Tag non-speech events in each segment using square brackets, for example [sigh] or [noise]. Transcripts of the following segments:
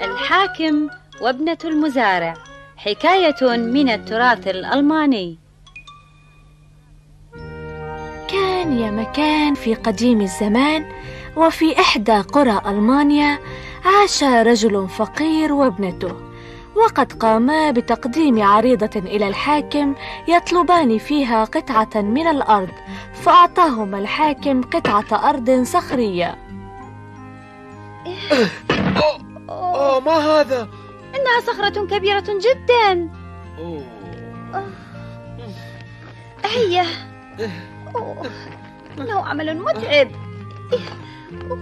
الحاكم وابنة المزارع. حكاية من التراث الألماني. كان يا مكان في قديم الزمان وفي إحدى قرى ألمانيا عاش رجل فقير وابنته. وقد قاما بتقديم عريضة إلى الحاكم يطلبان فيها قطعة من الأرض فأعطاهما الحاكم قطعة أرض صخرية أوه ما هذا؟ إنها صخرة كبيرة جدا أوه. هيا أوه. إنه عمل متعب أوه.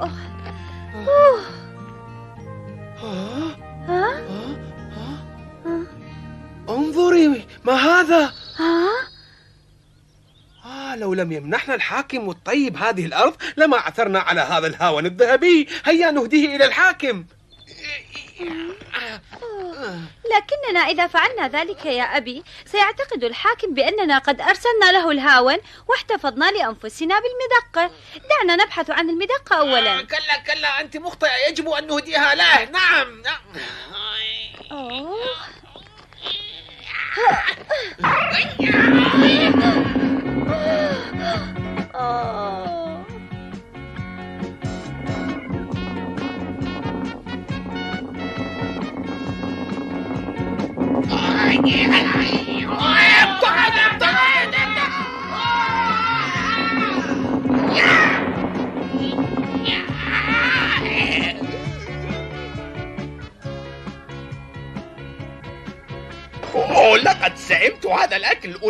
أوه. آه، ها؟ آه، آه. انظري ما هذا؟ ها؟ آه لو لم يمنحنا الحاكم الطيب هذه الأرض لما عثرنا على هذا الهاون الذهبي. هيا نهديه إلى الحاكم. لكننا إذا فعلنا ذلك يا أبي سيعتقد الحاكم بأننا قد أرسلنا له الهاون واحتفظنا لأنفسنا بالمدقة دعنا نبحث عن المدقة آه، أولا كلا كلا أنت مخطئة يجب أن نهديها له. نعم نعم.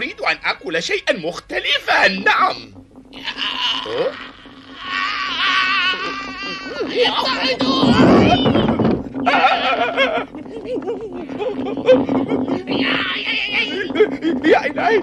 أريد أن أكل شيئا مختلفا نعم؟ يا إلهي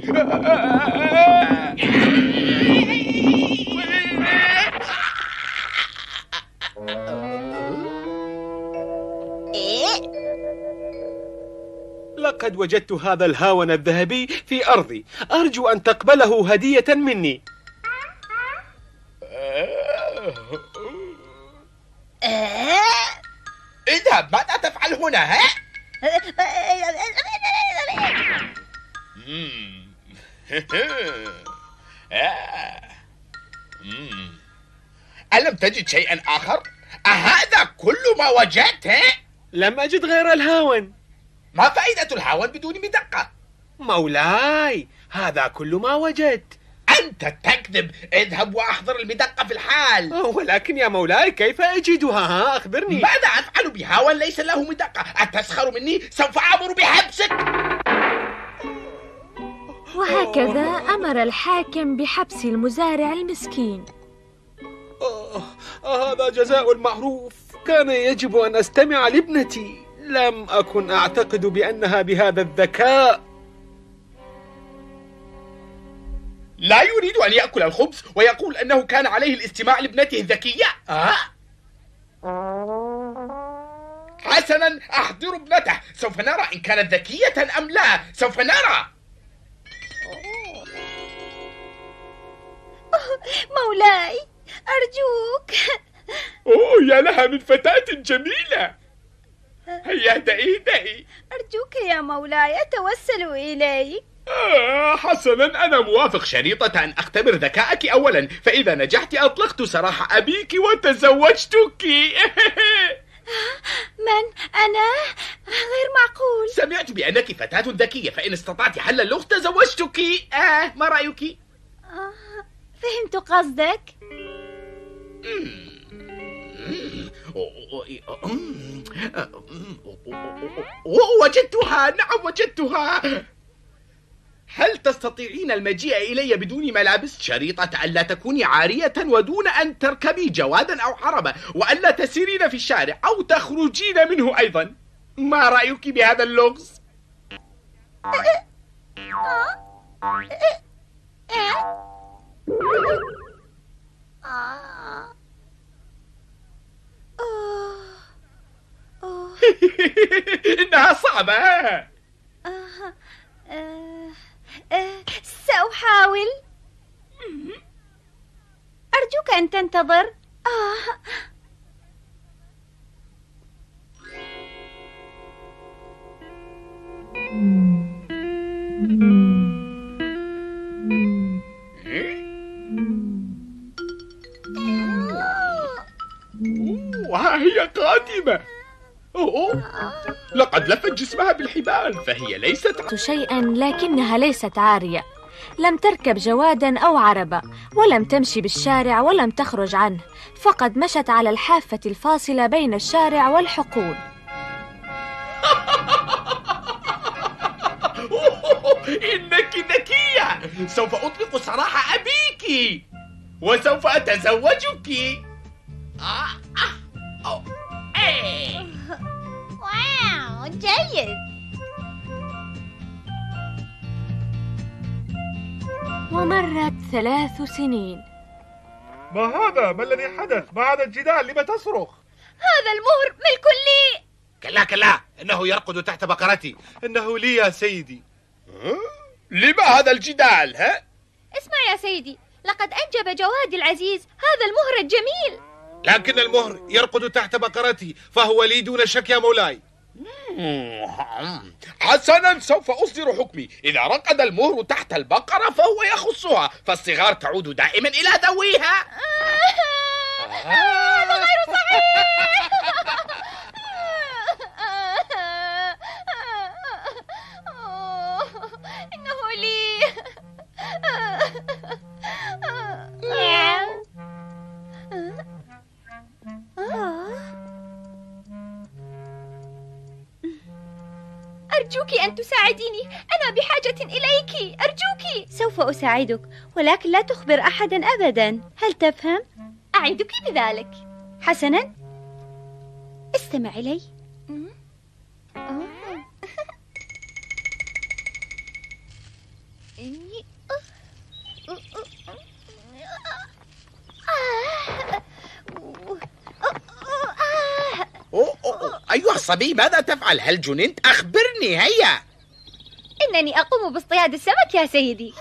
لقد وجدت هذا الهاون الذهبي في أرضي أرجو أن تقبله هدية مني اذهب ماذا تفعل هنا ها؟ آه. [laughs] ألم تجد شيئا آخر؟ أهذا كل ما وجدت؟ ها؟ لم أجد غير الهاون ما فائدة الهاون بدون مدقة؟ مولاي هذا كل ما وجدت. أنت تكذب. اذهب وأحضر المدقة في الحال. ولكن يا مولاي كيف أجدها؟ ها أخبرني. ماذا أفعل بهاون ليس له مدقة؟ أتسخر مني؟ سوف أمر بحبسك. وهكذا أمر الحاكم بحبس المزارع المسكين. آه، هذا جزاء المعروف كان يجب أن أستمع لابنتي. لم أكن أعتقد بأنها بهذا الذكاء. لا يريد أن يأكل الخبز ويقول أنه كان عليه الاستماع لابنته الذكية. أه؟ حسنا أحضر ابنته. سوف نرى إن كانت ذكية أم لا. سوف نرى. [laughs] مولاي أرجوك. أوه يا لها من فتاة جميلة. هيا اهدئي اهدئي أرجوك يا مولاي أتوسل إليك. آه حسنا أنا موافق شريطة أن أختبر ذكاءك أولا. فإذا نجحت أطلقت سراح أبيك وتزوجتك. [laughs] من؟ أنا؟ غير معقول. سمعت بأنك فتاة ذكية فإن استطعت حل اللغز تزوجتك. آه ما رأيك؟ آه، فهمت قصدك. وجدتها نعم وجدتها. هل تستطيعين المجيء إلي بدون ملابس شريطة ألا تكوني عارية ودون أن تركبي جوادا أو حربة وألا تسيرين في الشارع أو تخرجين منه أيضا؟ ما رأيك بهذا اللغز؟ آه. آه. آه. [laughs] إنها صعبة. آه. سأحاول. أرجوك أن تنتظر. Mm-hmm. هي قادمة. أوه. لقد لفت جسمها بالحبال فهي ليست شيئا لكنها ليست عارية. لم تركب جوادا أو عربة ولم تمشي بالشارع ولم تخرج عنه فقد مشت على الحافة الفاصلة بين الشارع والحقول. [laughs] إنك ذكية. سوف أطلق سراح أبيك وسوف أتزوجك. آه. جيد ومرت ثلاث سنين ما هذا؟ ما الذي حدث؟ ما هذا الجدال؟ لم تصرخ؟ هذا المهر ملك لي كلا كلا إنه يرقد تحت بقرتي إنه لي يا سيدي لما هذا الجدال ها؟ اسمع يا سيدي لقد أنجب جوادي العزيز هذا المهر الجميل لكن المهر يرقد تحت بقرتي فهو لي دون شك يا مولاي حسنا سوف أصدر حكمي. إذا رقد المهر تحت البقرة فهو يخصها فالصغار تعود دائما إلى ذويها. أرجوك أن تساعديني. أنا بحاجة إليك. أرجوك. سوف أساعدك ولكن لا تخبر أحدا أبدا. هل تفهم؟ أعدك بذلك. حسنا. استمع إلي. أيها الصبي ماذا تفعل؟ هل جننت أخبرني هيا. إنني أقوم باصطياد السمك يا سيدي.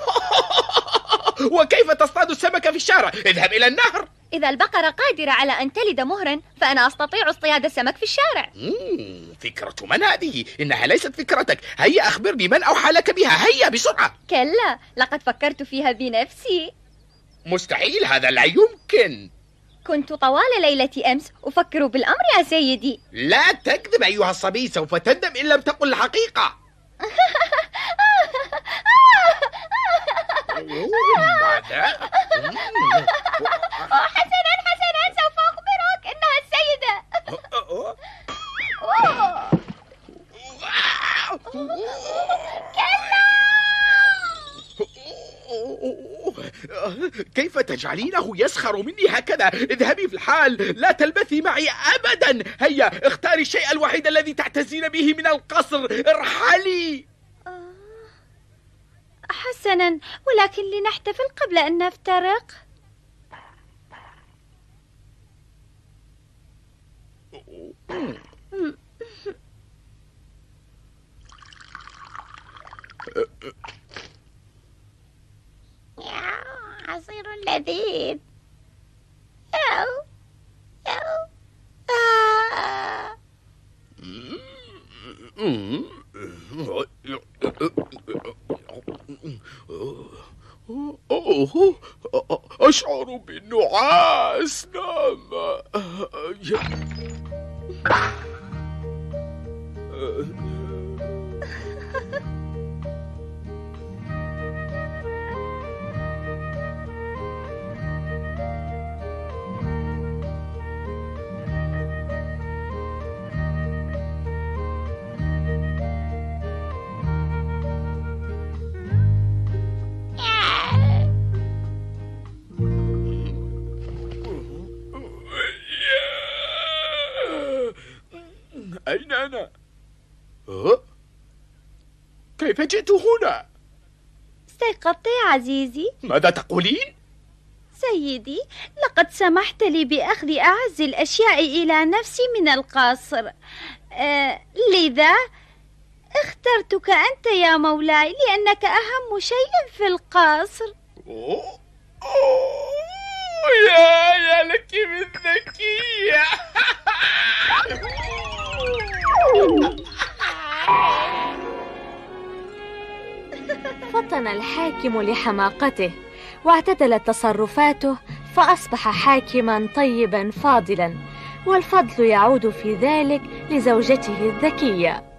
[laughs] وكيف تصطاد السمك في الشارع؟ اذهب إلى النهر. إذا البقرة قادرة على أن تلد مهرا فأنا أستطيع اصطياد السمك في الشارع. مم، فكرة من هذه إنها ليست فكرتك. هيا أخبرني من أوحى لك بها. هيا بسرعة. كلا لقد فكرت فيها بنفسي. مستحيل هذا لا يمكن. كنت طوال ليلة أمس أفكر بالأمر يا سيدي لا تكذب أيها الصبي سوف تندم إن لم تقل الحقيقة ماذا؟ حسنا حسنا سوف أخبرك إنها السيدة أوه. كيف تجعلينه يسخر مني هكذا؟ اذهبي في الحال لا تلبثي معي أبدا. هيا اختاري الشيء الوحيد الذي تعتزين به من القصر. ارحلي. حسنا ولكن لنحتفل قبل أن نفترق. عصير لذيذ. ياو ياو. أوه، أشعر بالنعاس نعم. أين أنا؟ أه؟ كيف جئت هنا؟ استيقظت يا عزيزي ماذا تقولين؟ سيدي لقد سمحت لي بأخذ أعز الأشياء إلى نفسي من القصر آه لذا اخترتك أنت يا مولاي لأنك أهم شيء في القصر أوه. أوه. يا يا لك من ذكية الحاكم لحماقته واعتدلت تصرفاته فأصبح حاكما طيبا فاضلا والفضل يعود في ذلك لزوجته الذكية.